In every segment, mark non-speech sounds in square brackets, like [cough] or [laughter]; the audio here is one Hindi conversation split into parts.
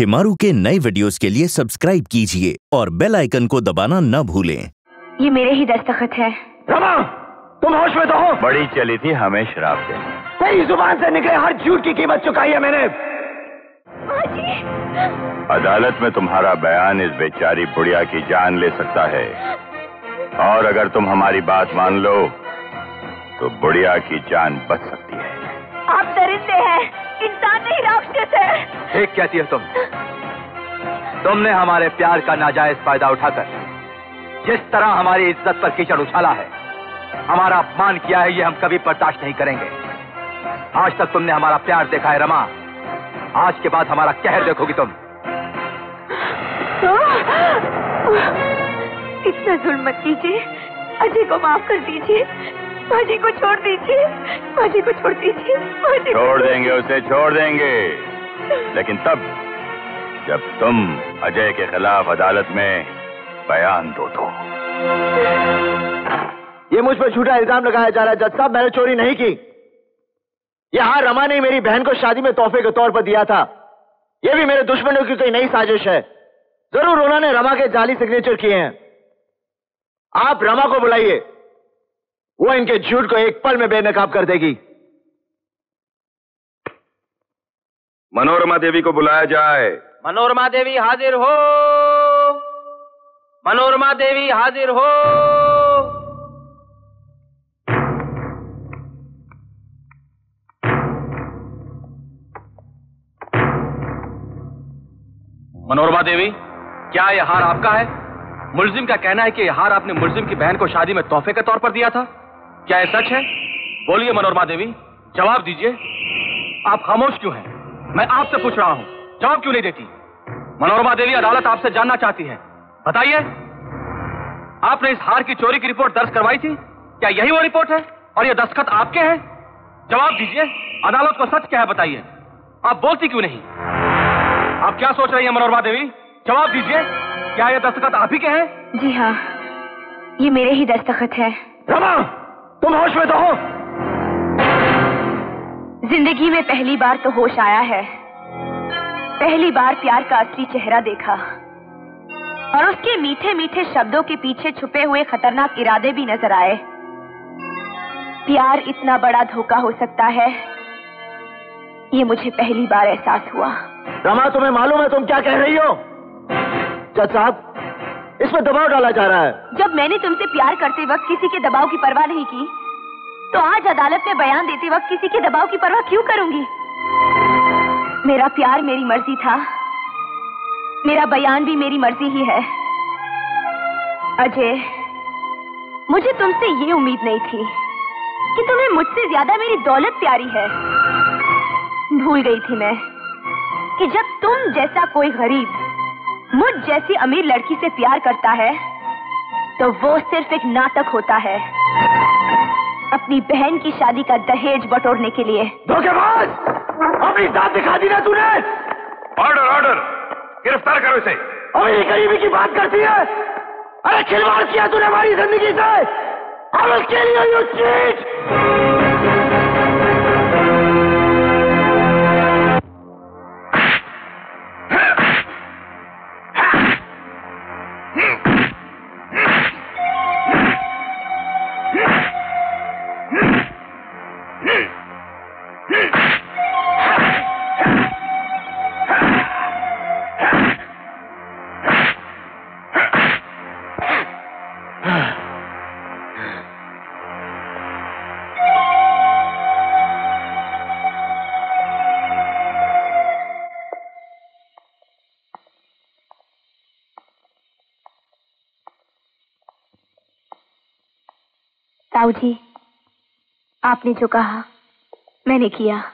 शिमारू के नए वीडियोस के लिए सब्सक्राइब कीजिए और बेल आइकन को दबाना न भूलें। ये मेरे ही दस्तखत है। रमा तुम होश में तो हो। बड़ी चली थी हमें शराब देने तेरी ज़ुबान से निकले हर झूठ की कीमत चुकाई है मैंने। अदालत में तुम्हारा बयान इस बेचारी बुढ़िया की जान ले सकता है। और अगर तुम हमारी बात मान लो तो बुढ़िया की जान बच सकती है। आप दरिंदे हैं। इंसान नहीं राक्षस है। ठीक कहती है तुम। तुमने हमारे प्यार का नाजायज फ़ायदा उठाकर जिस तरह हमारी इज़्ज़त पर कीचड़ उछाला है हमारा अपमान किया है ये हम कभी बर्दाश्त नहीं करेंगे। आज तक तुमने हमारा प्यार देखा है रमा। आज के बाद हमारा कहर देखोगी तुम। इतना जुल्म मत कीजिए। अजय को माफ़ कर दीजिए। माजी को छोड़ दीजिए। माजी को छोड़ दीजिए। माजी छोड़ देंगे उसे छोड़ देंगे। लेकिन तब जब तुम अजय के खिलाफ अदालत में बयान दो तो। ये मुझ पर झूठा इल्ज़ाम लगाया जा रहा है जज साहब। मैंने चोरी नहीं की। यह यहाँ रमा ने मेरी बहन को शादी में तोहफे के तौर पर दिया था। यह भी मेरे दुश्मनों की कोई नई साजिश है। ज़रूर उन्होंने रमा के जाली सिग्नेचर किए हैं। आप रमा को बुलाइए। वो इनके झूठ को एक पल में बेनकाब कर देगी। मनोरमा देवी को बुलाया जाए। मनोरमा देवी हाजिर हो। मनोरमा देवी हाजिर हो। मनोरमा देवी क्या यह हार आपका है? मुलजिम का कहना है कि यह हार आपने मुलजिम की बहन को शादी में तोहफे के तौर पर दिया था? क्या यह सच है? बोलिए मनोरमा देवी जवाब दीजिए। आप खामोश क्यों हैं? मैं आपसे पूछ रहा हूँ जवाब क्यों नहीं देती? मनोरमा देवी अदालत आपसे जानना चाहती है। बताइए आपने इस हार की चोरी की रिपोर्ट दर्ज करवाई थी? क्या यही वो रिपोर्ट है? और ये दस्तखत आपके हैं? जवाब दीजिए अदालत को सच क्या है बताइए। आप बोलती क्यों नहीं? आप क्या सोच रही हैं मनोरमा देवी? जवाब दीजिए क्या ये दस्तखत आप ही के हैं? जी हाँ ये मेरे ही दस्तखत है। रमा! तुम होश में तो हो। ज़िंदगी में पहली बार तो होश आया है। पहली बार प्यार का असली चेहरा देखा। और उसके मीठे मीठे शब्दों के पीछे छुपे हुए खतरनाक इरादे भी नज़र आए। प्यार इतना बड़ा धोखा हो सकता है। ये मुझे पहली बार एहसास हुआ। रमा तुम्हें मालूम है तुम क्या कह रही हो? जज साहब इसमें दबाव डाला जा रहा है। जब मैंने तुमसे प्यार करते वक्त किसी के दबाव की परवाह नहीं की तो आज अदालत में बयान देते वक्त किसी के दबाव की परवाह क्यों करूँगी? मेरा प्यार मेरी मर्ज़ी था। मेरा बयान भी मेरी मर्ज़ी ही है। अजय, मुझे तुमसे ये उम्मीद नहीं थी कि तुम्हें मुझसे ज़्यादा मेरी दौलत प्यारी है। भूल गई थी मैं कि जब तुम जैसा कोई गरीब मुझ जैसी अमीर लड़की से प्यार करता है तो वो सिर्फ़ एक नाटक होता है। अपनी बहन की शादी का दहेज बटोरने के लिए। धोखेबाज! अपनी जात दिखा दी ना तूने! ऑर्डर ऑर्डर गिरफ़्तार करो इसे। अमीरी गरीबी की बात करती है। अरे खिलवाड़ किया तूने हमारी ज़िंदगी से। अब उसके लिए यू चीज़ ताऊ आपने जो कहा, मैंने किया।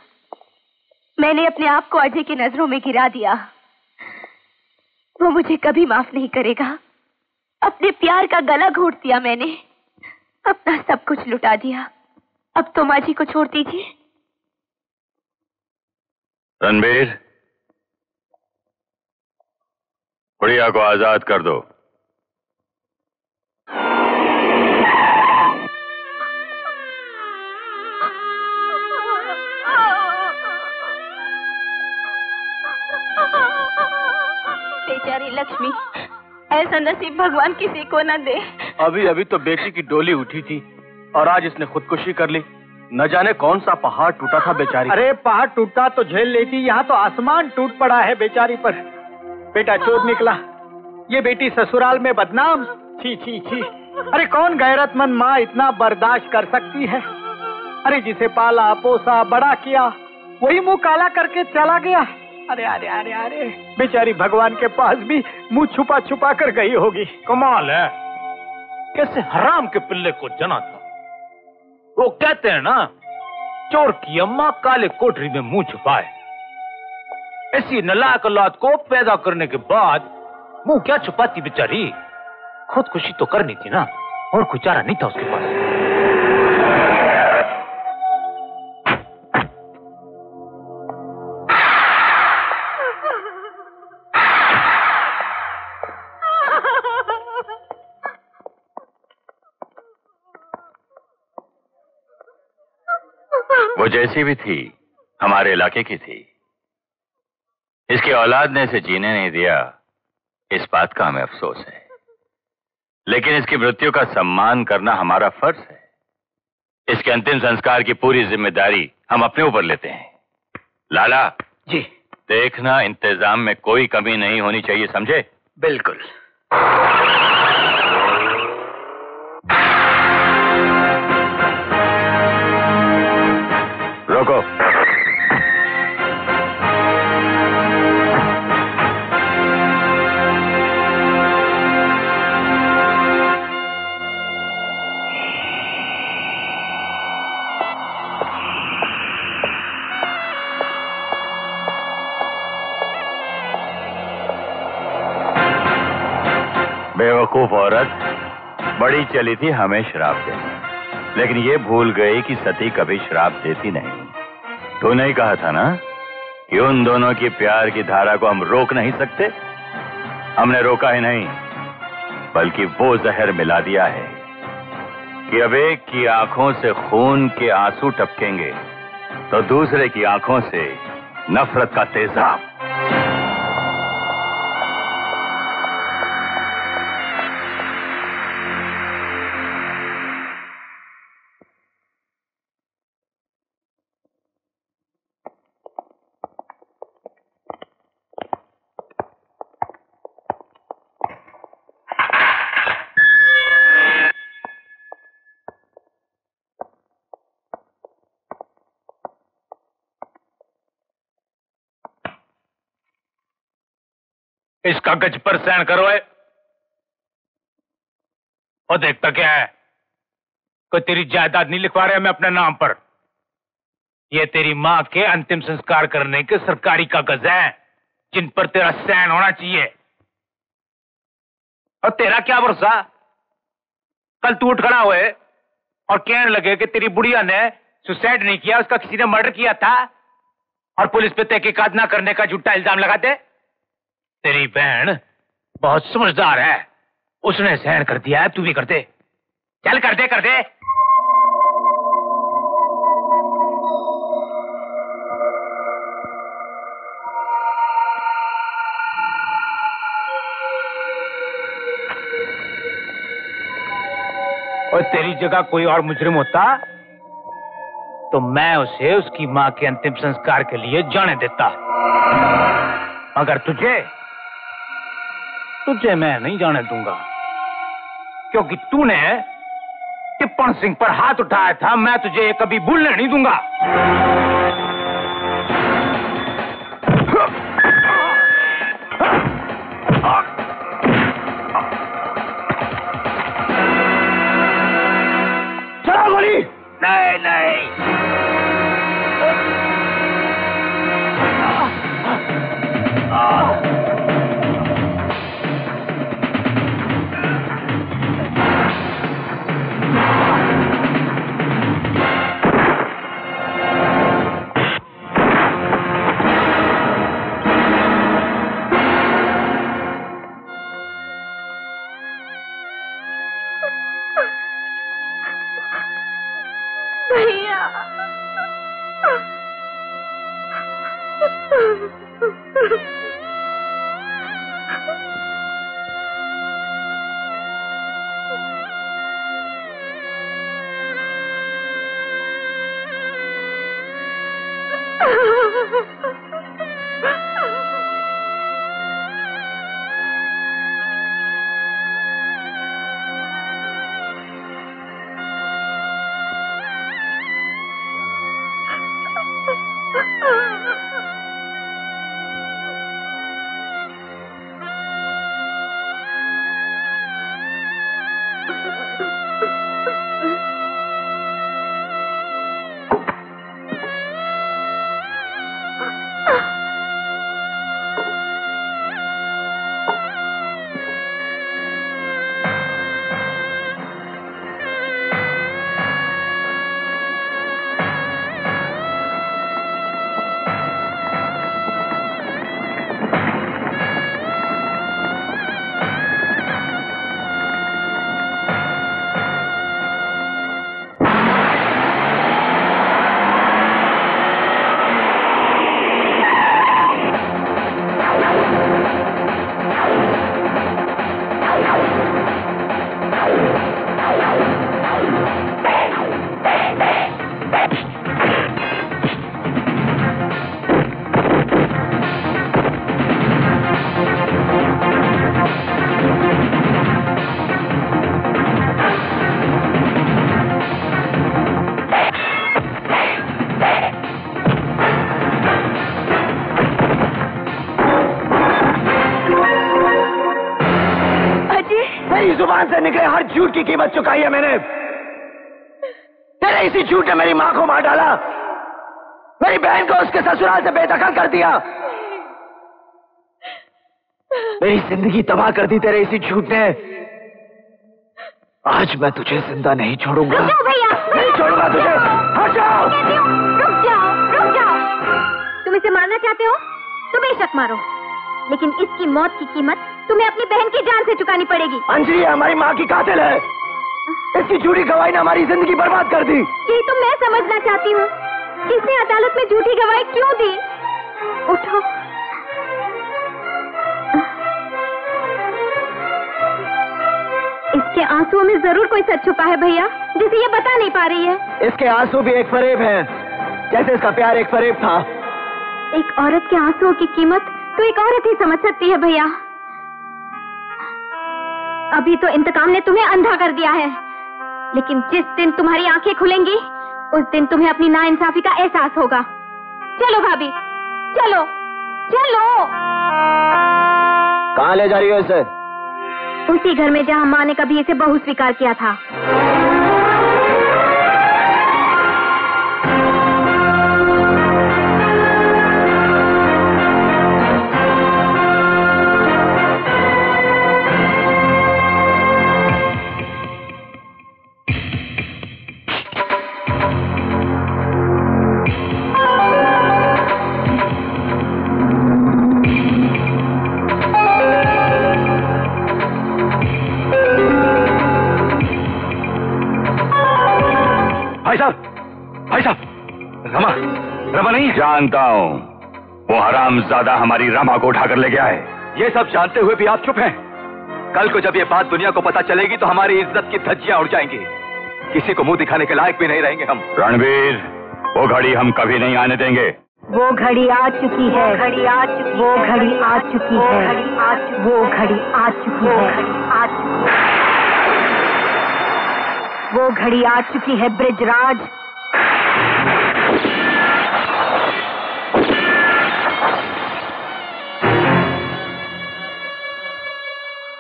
मैंने अपने आप को अजय की नज़रों में गिरा दिया। वो मुझे कभी माफ़ नहीं करेगा। अपने प्यार का गला घोट दिया मैंने। अपना सब कुछ लुटा दिया। अब तो माँ को छोड़ दीजिए। रणबीर बुढ़िया को आज़ाद कर दो। लक्ष्मी ऐसा नसीब भगवान किसी को न दे। अभी अभी तो बेटी की डोली उठी थी और आज इसने खुदकुशी कर ली। न जाने कौन सा पहाड़ टूटा था बेचारी। अरे पहाड़ टूटा तो झेल लेती यहाँ तो आसमान टूट पड़ा है बेचारी पर। बेटा चोर निकला। ये बेटी ससुराल में बदनाम। छी छी छी। अरे कौन गैरतमंद माँ इतना बर्दाश्त कर सकती है? अरे जिसे पाला पोसा बड़ा किया वही मुँह काला करके चला गया। अरे अरे अरे अरे। बेचारी भगवान के पास भी मुँह छुपा छुपा कर गई होगी। कमाल है। कैसे हराम के पिल्ले को जना था। वो कहते हैं ना चोर की अम्मा काले कोठरी में मुँह छुपाए। ऐसी नलायक औलाद को पैदा करने के बाद मुँह क्या छुपाती बेचारी? खुदकुशी तो करनी थी ना और कोई चारा नहीं था उसके पास। जैसी भी थी हमारे इलाके की थी। इसकी औलाद ने इसे जीने नहीं दिया इस बात का हमें अफसोस है। लेकिन इसकी मृत्यु का सम्मान करना हमारा फ़र्ज़ है। इसके अंतिम संस्कार की पूरी ज़िम्मेदारी हम अपने ऊपर लेते हैं। लाला जी। देखना इंतज़ाम में कोई कमी नहीं होनी चाहिए समझे? बिल्कुल। रोको। बेवकूफ़ औरत, बड़ी चली थी हमें शराब देने। लेकिन ये भूल गई कि सती कभी शराब देती नहीं। तो ही कहा था ना? कि उन दोनों की प्यार की धारा को हम रोक नहीं सकते। हमने रोका ही नहीं, बल्कि वो जहर मिला दिया है कि अब एक की आँखों से खून के आँसू टपकेंगे तो दूसरे की आँखों से नफरत का तेजाब इस कागज़ पर सहन करो है और देखता क्या है? कोई तेरी जायदाद नहीं लिखवा रहे मैं अपने नाम पर। ये तेरी माँ के अंतिम संस्कार करने के सरकारी कागज़ हैं, जिन पर तेरा सहन होना चाहिए। और तेरा क्या भरोसा? कल तू उठ खड़ा हुए और कहने लगे कि तेरी बुढ़िया ने सुसाइड नहीं किया, उसका किसी ने मर्डर किया था। और पुलिस पे तहकीकात ना करने का झूठा इल्ज़ाम लगाते तेरी बहन बहुत समझदार है। उसने सहन कर दिया है, तू भी कर दे। चल, कर दे कर दे। और तेरी जगह कोई और मुजरिम होता तो मैं उसे उसकी माँ के अंतिम संस्कार के लिए जाने देता। मगर तुझे तुझे मैं नहीं जाने दूँगा। क्योंकि तूने टिप्पण सिंह पर हाथ उठाया था, मैं तुझे कभी भूलने नहीं दूँगा। चुकाई है मैंने। तेरे इसी झूठ ने मेरी माँ को मार डाला। मेरी बहन को उसके ससुराल से बेदखल कर दिया। मेरी ज़िंदगी तबाह कर दी तेरे इसी झूठ ने। आज मैं तुझे ज़िंदा नहीं छोड़ूँगा। रुक जाओ भैया। नहीं छोड़ूँगा तुझे। हट जाओ। रुक जाओ रुक जाओ। तुम इसे मारना चाहते हो? तो बेशक मारो। लेकिन इसकी मौत की कीमत तुम्हें अपनी बहन की जान से चुकानी पड़ेगी। अंजलि हमारी माँ की कातिल है। इसकी झूठी गवाही ने हमारी ज़िंदगी बर्बाद कर दी। यही तो मैं समझना चाहती हूँ। इसने अदालत में झूठी गवाही क्यों दी? उठो। इसके आंसुओं में ज़रूर कोई सच छुपा है भैया जिसे ये बता नहीं पा रही है। इसके आँसू भी एक फरेब है जैसे इसका प्यार एक फरेब था। एक औरत के आंसुओं की कीमत तो एक औरत ही समझ सकती है भैया। अभी तो इंतकाम ने तुम्हें अंधा कर दिया है। लेकिन जिस दिन तुम्हारी आँखें खुलेंगी उस दिन तुम्हें अपनी नाइंसाफी का एहसास होगा। चलो भाभी चलो चलो। कहाँ ले जा रही हो इसे? उसी घर में जहाँ माँ ने कभी इसे बहु स्वीकार किया था। जानता हूँ वो हराम ज़्यादा हमारी रमा को उठाकर ले गया है ये सब जानते हुए भी आप चुप हैं। कल को जब ये बात दुनिया को पता चलेगी तो हमारी इज़्ज़त की धज्जियाँ उड़ जाएँगी। किसी को मुँह दिखाने के लायक भी नहीं रहेंगे हम। रणवीर वो घड़ी हम कभी नहीं आने देंगे। वो घड़ी आ चुकी है। घड़ी आ चुकी वो घड़ी आ चुकी है। वो घड़ी आ चुकी है। आ चुकी है। वो घड़ी आ चुकी है ब्रिजराज।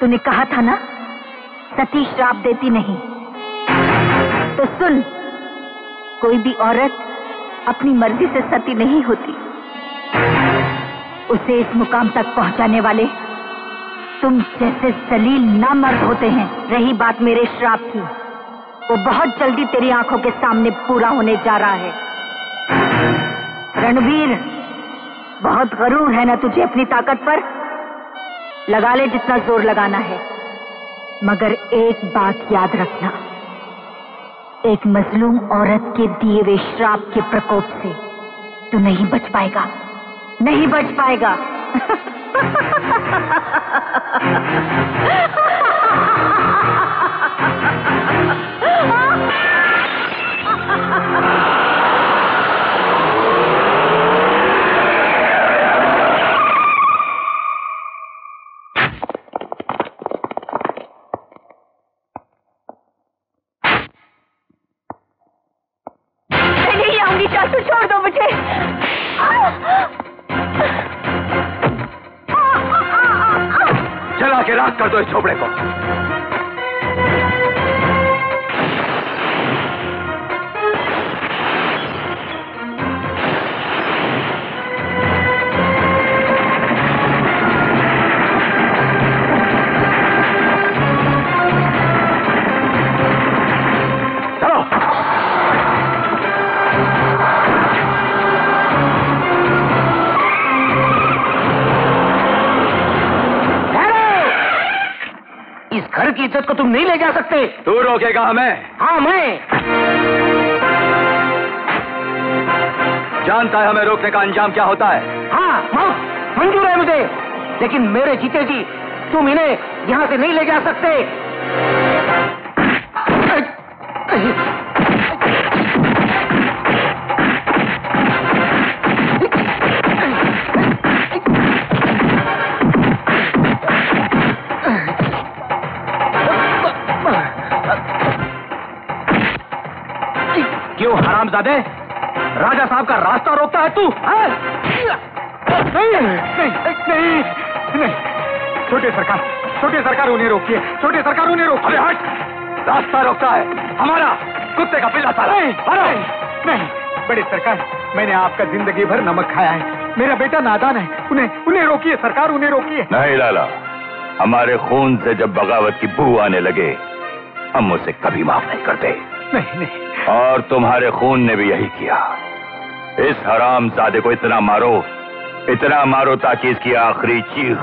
तूने कहा था ना? सती श्राप देती नहीं। तो सुन, कोई भी औरत अपनी मर्ज़ी से सती नहीं होती। उसे इस मुकाम तक पहुँचाने वाले तुम जैसे सलील ना मर्द होते हैं। रही बात मेरे श्राप की। वो बहुत जल्दी तेरी आँखों के सामने पूरा होने जा रहा है। रणवीर, बहुत गरूर है ना तुझे अपनी ताकत पर? लगा ले जितना ज़ोर लगाना है। मगर एक बात याद रखना, एक मजलूम औरत के दिए हुए श्राप के प्रकोप से तू नहीं बच पाएगा। नहीं बच पाएगा। [laughs] [laughs] जला के राख सकते तू रोकेगा हमें। हाँ मैं। जानता है हमें रोकने का अंजाम क्या होता है। हाँ मौत मंजूर है मुझे। लेकिन मेरे जीते जी तुम इन्हें यहाँ से नहीं ले जा सकते। हरामजादे राजा साहब का रास्ता रोकता है तू हाँ? नहीं नहीं नहीं नहीं। छोटे सरकार छोटे सरकार उन्हें रोकिए छोटे सरकार उन्हें रोकिए अरे हट! रास्ता रोकता है हमारा कुत्ते का पिल्ला साला। नहीं नहीं नहीं बड़े सरकार मैंने आपका ज़िंदगी भर नमक खाया है। मेरा बेटा नादान है उन्हें उन्हें रोकिए सरकार उन्हें रोकिए। नहीं लाला हमारे खून से जब बगावत की बू आने लगे हम उसे कभी माफ़ नहीं करते। नहीं नहीं और तुम्हारे खून ने भी यही किया। इस हराम जादे को इतना मारो इतना मारो ताकि इसकी आखिरी चीख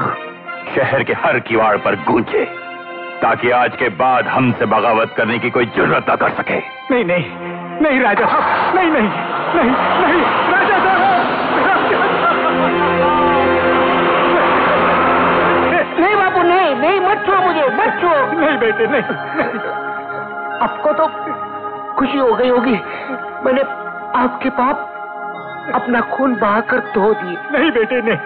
शहर के हर किवाड़ पर गूंजे ताकि आज के बाद हमसे बगावत करने की कोई ज़रूरत न कर सके। नहीं नहीं नहीं राजा साहब नहीं नहीं नहीं नहीं राजा साहब नहीं बाबू नहीं नहीं मत छो मुझे मत छो नहीं बेटे नहीं, नहीं। आपको तो खुशी हो गई होगी। मैंने आपके पाप अपना खून बहाकर धो दिए। नहीं बेटे नहीं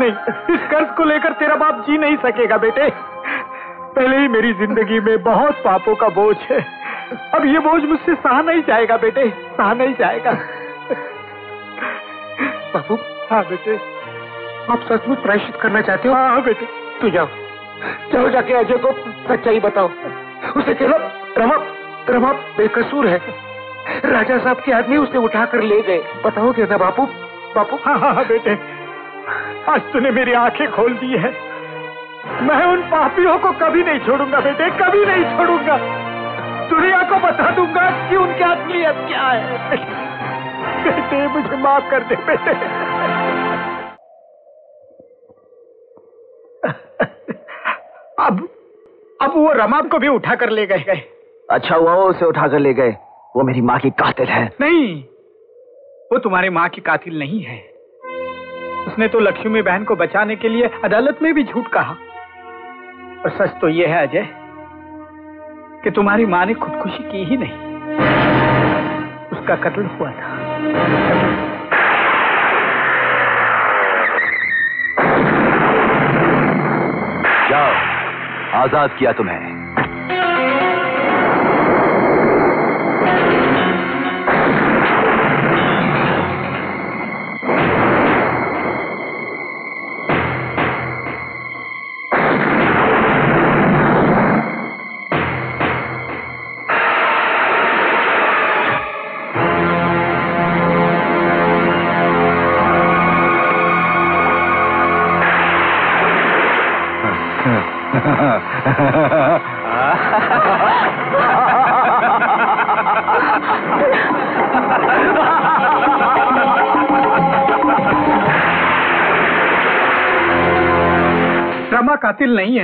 नहीं। इस कर्ज को लेकर तेरा बाप जी नहीं सकेगा बेटे। पहले ही मेरी ज़िंदगी में बहुत पापों का बोझ है। अब ये बोझ मुझसे सहा नहीं जाएगा बेटे सहा नहीं जाएगा। बाबू हाँ बेटे। आप सचमुच प्रायश्चित करना चाहते हो? हाँ बेटे। तू जाओ। जाओ जाके अजय को सच्चाई बताओ। उसे कहो रमा रमा बेकसूर है। राजा साहब के आदमी उसे उठाकर ले गए। बताओगे ना बापू? बापू? हाँ हाँ हाँ बेटे। आज तूने मेरी आँखें खोल दी है। मैं उन पापियों को कभी नहीं छोड़ूँगा, बेटे, कभी नहीं छोड़ूँगा। दुनिया को बता दूँगा कि उनकी असलियत क्या है। बेटे, मुझे माफ़ कर दे, बेटे। अब अब वो रमा को भी उठा कर ले गए गए। अच्छा हुआ वो उसे उठाकर ले गए। वो मेरी माँ की कातिल है। नहीं वो तुम्हारी माँ की कातिल नहीं है। उसने तो लक्ष्मी बहन को बचाने के लिए अदालत में भी झूठ कहा। और सच तो यह है अजय कि तुम्हारी माँ ने खुदकुशी की ही नहीं। उसका कत्ल हुआ था। जाओ आज़ाद किया तुम्हें।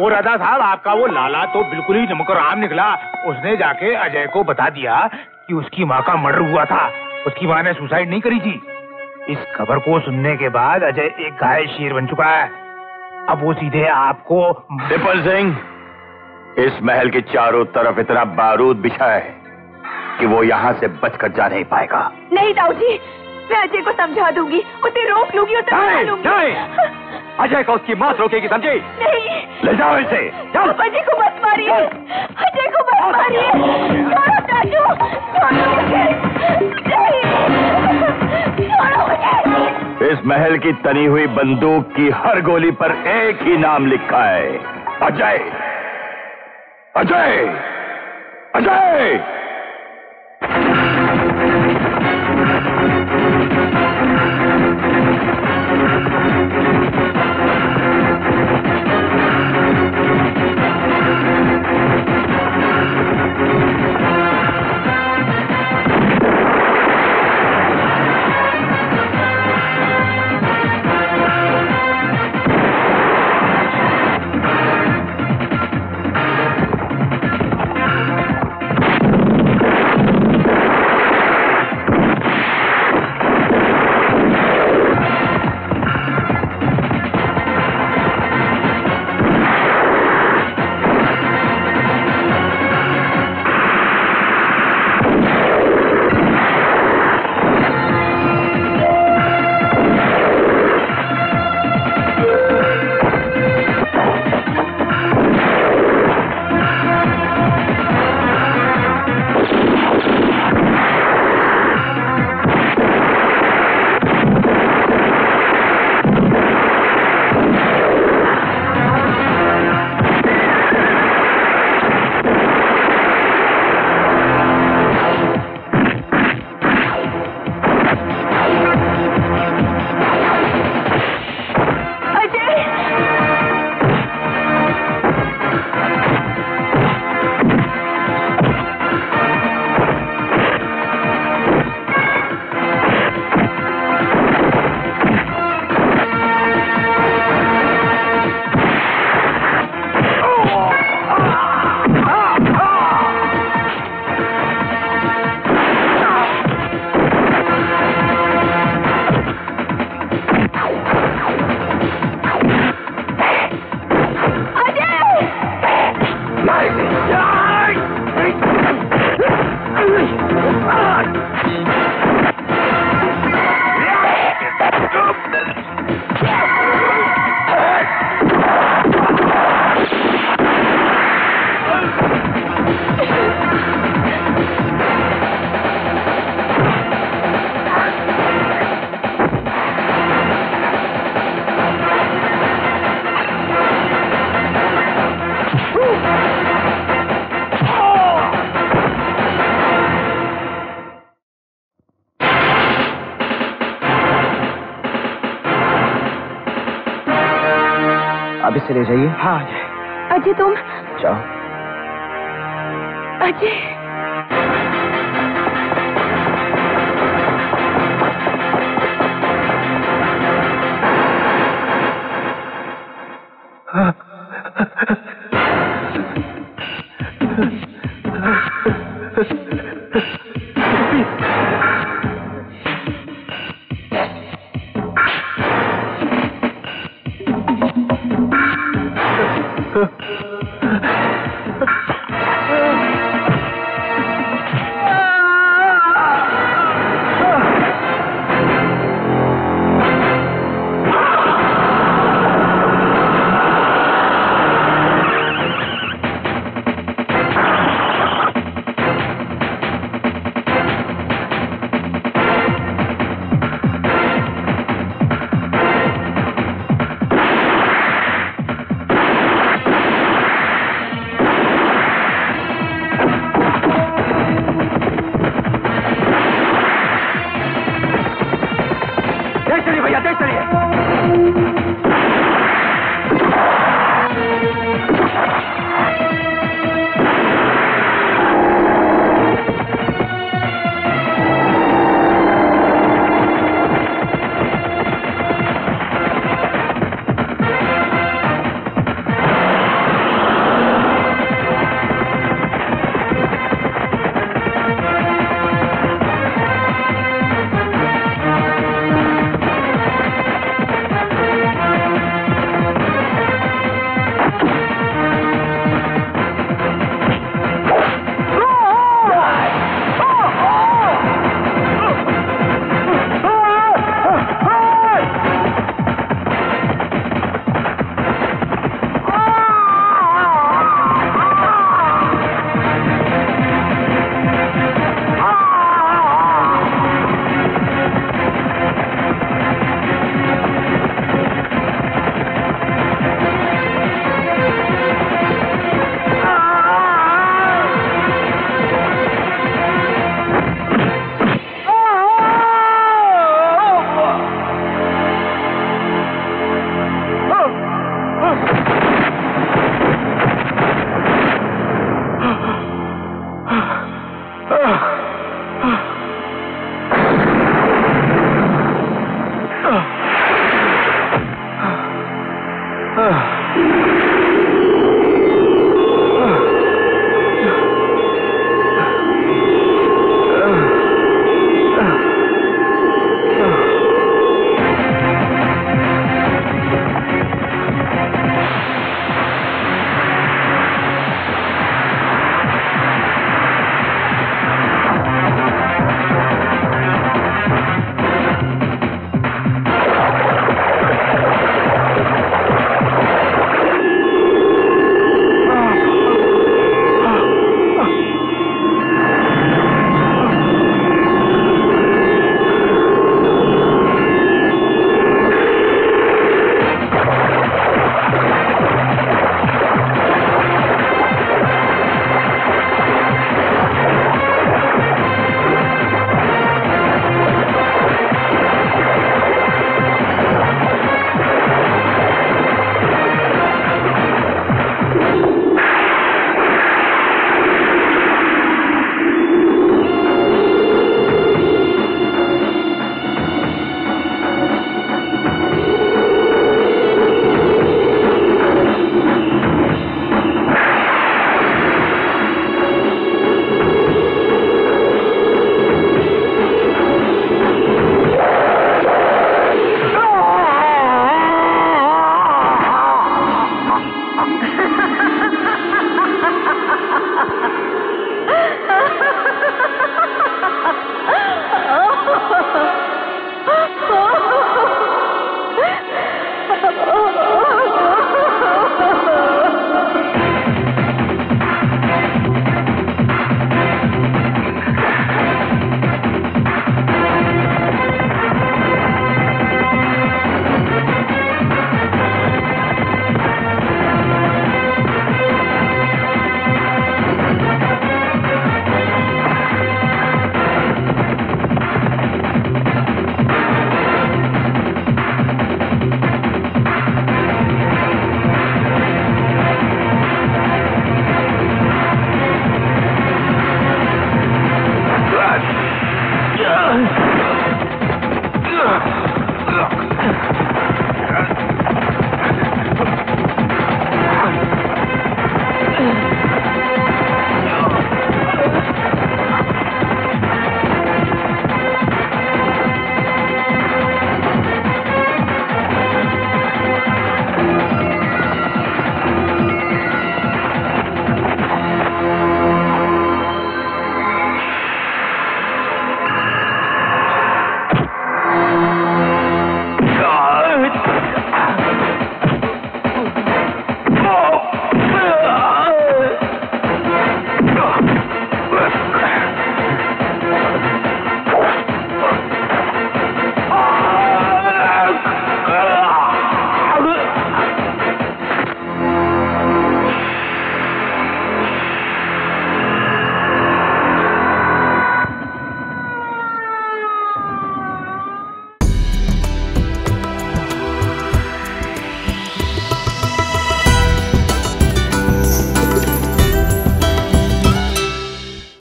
वो राजा साहब आपका वो लाला तो बिल्कुल ही नमक आम निकला। उसने जाके अजय को बता दिया कि उसकी माँ का मर्डर हुआ था। उसकी माँ ने सुसाइड नहीं करी थी। इस खबर को सुनने के बाद अजय एक घायल शेर बन चुका है। अब वो सीधे आपको विपुल सिंह इस महल के चारों तरफ़ इतना बारूद बिछा है कि वो यहाँ से बचकर जा नहीं पाएगा। नहीं ताऊ जी मैं अजय को समझा दूँगी। उसे रोक लूँगी और समझा नहीं, नहीं। अजय को उसकी मौत रोकेगी समझी? नहीं। ले जाओ इसे। आप अजय को मत मारिए। अजय को मत मारिए। छोड़ो चाचू। छोड़ो छोड़ो इस महल की तनी हुई बंदूक की हर गोली पर एक ही नाम लिखा है। अजय। अजय। अजय। इसे ले जाइए। हाँ अजय तुम? जाओ। अजय।